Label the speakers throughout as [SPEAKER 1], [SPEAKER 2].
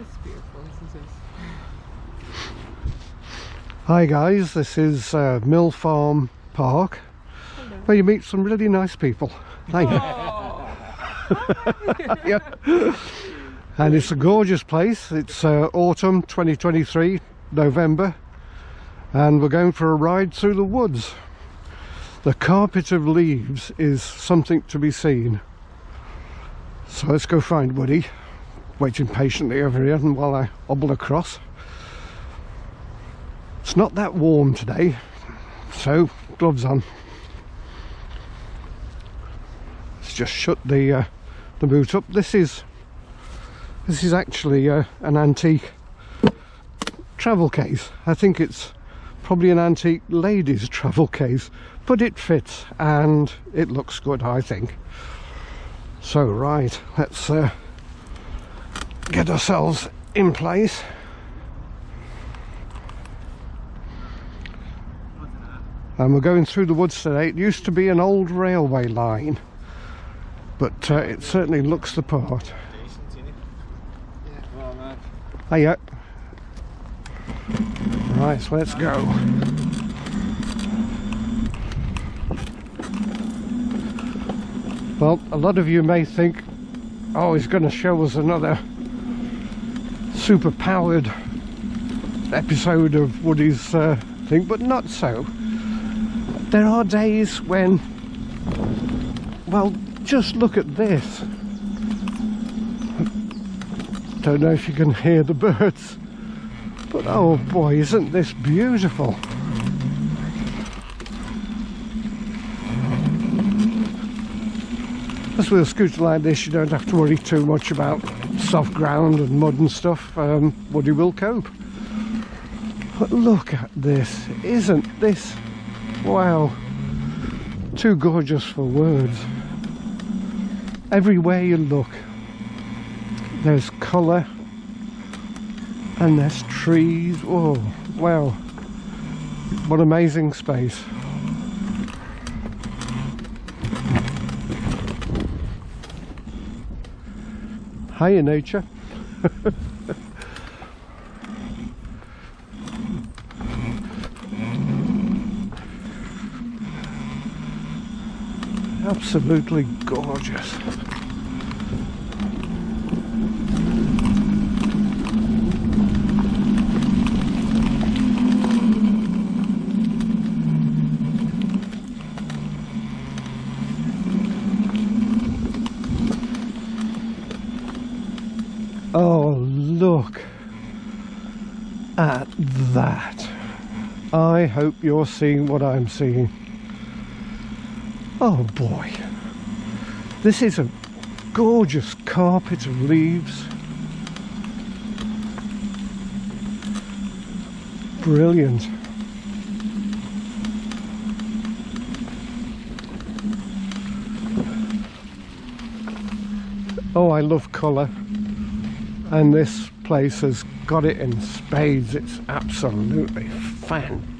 [SPEAKER 1] It's beautiful, isn't it?
[SPEAKER 2] Hi guys, this is uh, Mill Farm Park
[SPEAKER 1] Hello.
[SPEAKER 2] where you meet some really nice people. Hey. yeah. And it's a gorgeous place. It's uh, autumn 2023, November, and we're going for a ride through the woods. The carpet of leaves is something to be seen. So let's go find Wood-E, waiting patiently over here and while I hobble across. It's not that warm today, so gloves on. Let's just shut the uh, the boot up. This is this is actually uh, an antique travel case. I think it's probably an antique ladies travel case, but it fits and it looks good. I think. So right, let's uh, get ourselves in place. and we're going through the woods today. It used to be an old railway line, but uh, it certainly looks the part. Hiya. Right, so let's go. Well, a lot of you may think, oh, he's going to show us another super powered episode of Wood-E's uh, thing, but not so. There are days when well just look at this. Don't know if you can hear the birds but oh boy isn't this beautiful. As with a scooter like this you don't have to worry too much about soft ground and mud and stuff um, Wood-E will cope but look at this isn't this Wow, too gorgeous for words. Everywhere you look, there's colour and there's trees. Oh, wow, what amazing space. Hiya, nature. absolutely gorgeous. Oh, look at that. I hope you're seeing what I'm seeing. Oh boy, this is a gorgeous carpet of leaves. Brilliant. Oh, I love colour. And this place has got it in spades. It's absolutely fantastic.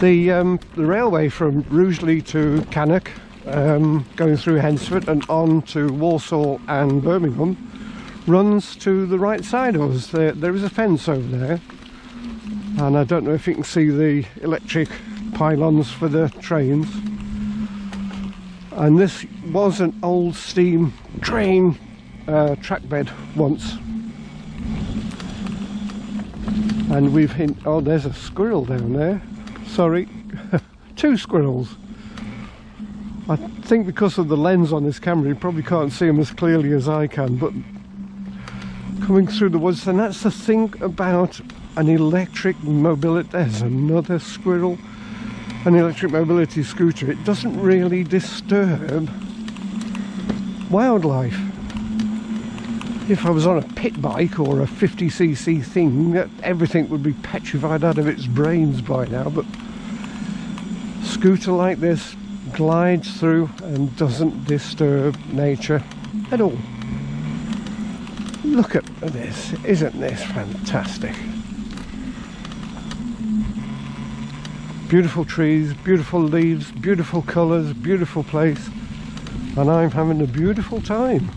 [SPEAKER 2] The, um, the railway from Rugeley to Cannock, um, going through Hednesford and on to Walsall and Birmingham, runs to the right side of us. There, there is a fence over there, and I don't know if you can see the electric pylons for the trains. And this was an old steam train uh, track bed once. And we've hint. Oh, there's a squirrel down there sorry, two squirrels. I think because of the lens on this camera you probably can't see them as clearly as I can but coming through the woods and that's the thing about an electric mobility there's another squirrel an electric mobility scooter it doesn't really disturb wildlife if I was on a pit bike or a 50cc thing, everything would be petrified out of its brains by now. But scooter like this glides through and doesn't disturb nature at all. Look at this, isn't this fantastic? Beautiful trees, beautiful leaves, beautiful colours, beautiful place. And I'm having a beautiful time.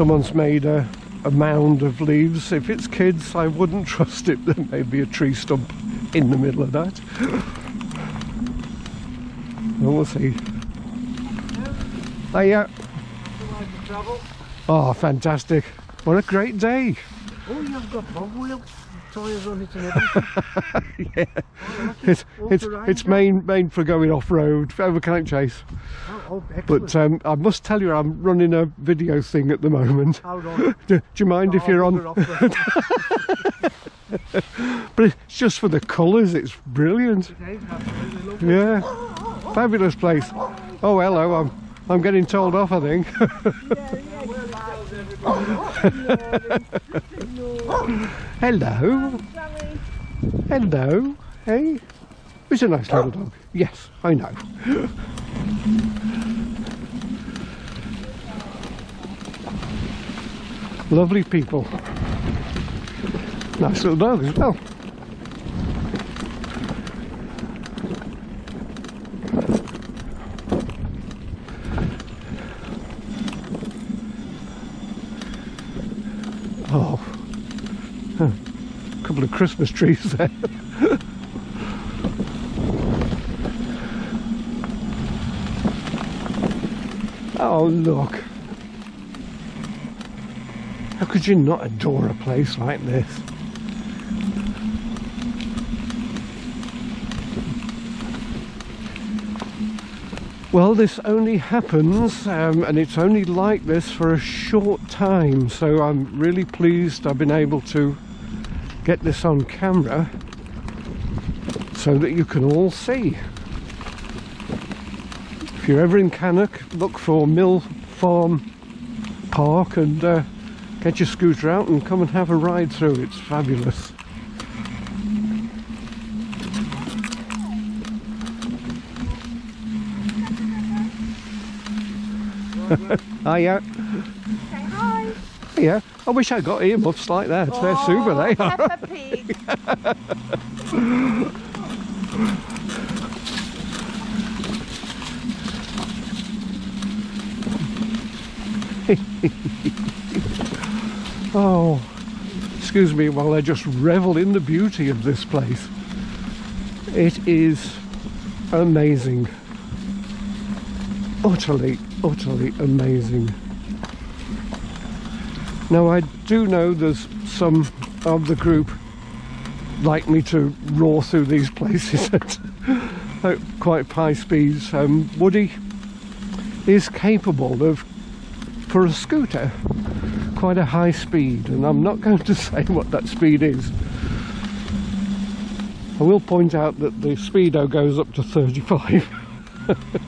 [SPEAKER 2] Someone's made a, a mound of leaves. If it's kids, I wouldn't trust it. There may be a tree stump in the middle of that. Well, we'll see.
[SPEAKER 3] Travel?
[SPEAKER 2] Oh, fantastic. What a great day.
[SPEAKER 3] Oh, you've got bog wheel tyres on it and everything.
[SPEAKER 2] yeah. It's, it's,
[SPEAKER 3] All-terrain
[SPEAKER 2] it's main, main for going off-road, over Cannock Chase.
[SPEAKER 3] Oh, oh.
[SPEAKER 2] But um, I must tell you, I'm running a video thing at the moment.
[SPEAKER 3] Hold on.
[SPEAKER 2] Do, do you mind if you're
[SPEAKER 3] bugger
[SPEAKER 2] on?
[SPEAKER 3] off then.
[SPEAKER 2] But it's just for the colours, it's brilliant.
[SPEAKER 3] It is absolutely lovely.
[SPEAKER 2] Yeah, fabulous place. Oh, hello, I'm, I'm getting told off, I think. hello. Hello. Hey. It's a nice little dog. Yes, I know. Lovely people. Nice little dog as well. Oh, a couple of Christmas trees there. oh, look. How could you not adore a place like this? Well, this only happens, um, and it's only like this for a short time, so I'm really pleased I've been able to get this on camera so that you can all see. If you're ever in Cannock, look for Mill Farm Park and uh, get your scooter out and come and have a ride through. It's fabulous. Oh, Hiya.
[SPEAKER 4] Say hi.
[SPEAKER 2] Yeah, I wish I got earmuffs like that. They're oh, super, they are.
[SPEAKER 4] Peppa Pig.
[SPEAKER 2] Oh, excuse me while I just revel in the beauty of this place. It is amazing. Utterly, utterly amazing. Now, I do know there's some of the group like me to roar through these places at, at quite high speeds. Um, Wood-E is capable of, for a scooter, quite a high speed, and I'm not going to say what that speed is. I will point out that the speedo goes up to 35.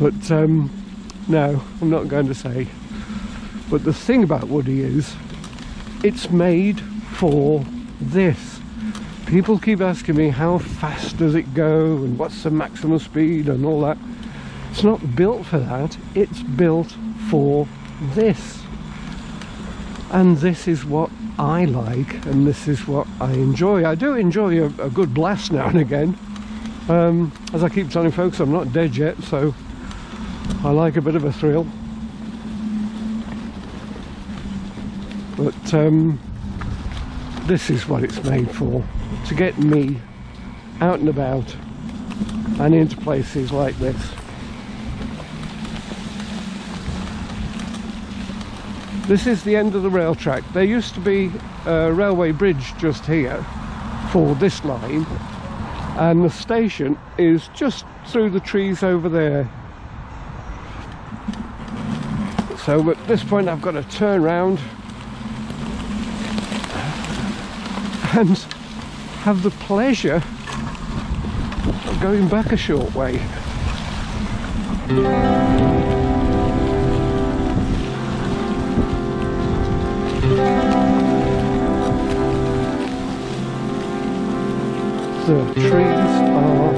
[SPEAKER 2] but um, no, I'm not going to say. But the thing about Wood-E is, it's made for this. People keep asking me how fast does it go and what's the maximum speed and all that. It's not built for that, it's built for this. And this is what I like and this is what I enjoy. I do enjoy a, a good blast now and again. Um, as I keep telling folks, I'm not dead yet, so I like a bit of a thrill. But um, this is what it's made for to get me out and about and into places like this. This is the end of the rail track. There used to be a railway bridge just here for this line and the station is just through the trees over there. So at this point I've got to turn round and have the pleasure of going back a short way. The trees are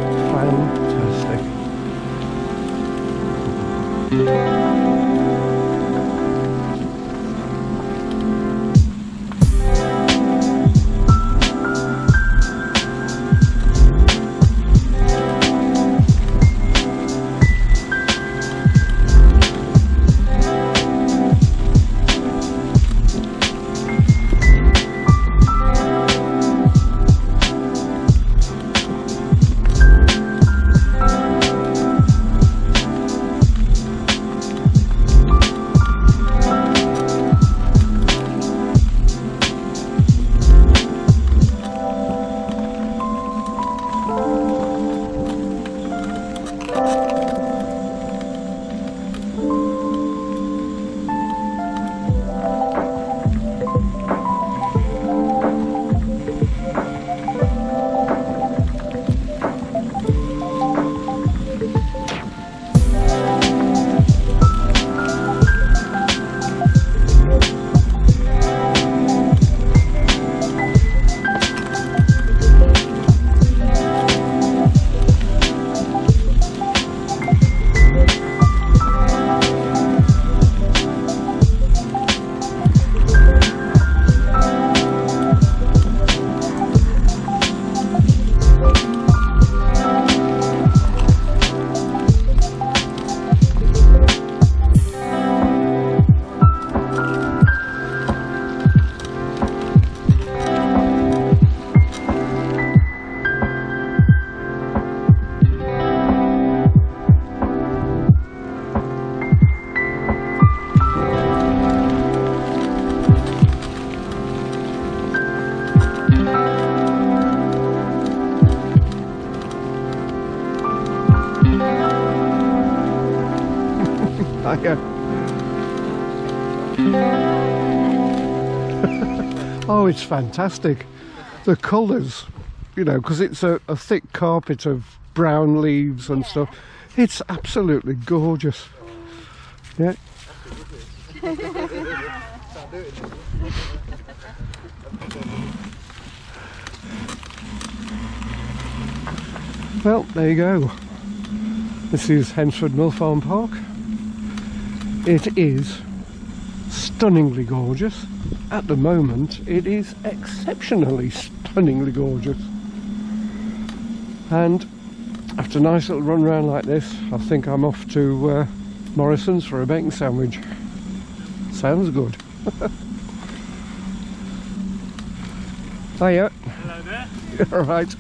[SPEAKER 2] it's fantastic. The colours, you know, because it's a, a thick carpet of brown leaves and stuff. It's absolutely gorgeous. Yeah. Well, there you go. This is Hednesford Mill Farm Park. It is stunningly gorgeous. At the moment, it is exceptionally stunningly gorgeous. And after a nice little run around like this, I think I'm off to uh, Morrison's for a bacon sandwich. Sounds good. Hiya.
[SPEAKER 3] Hello there.
[SPEAKER 2] All right.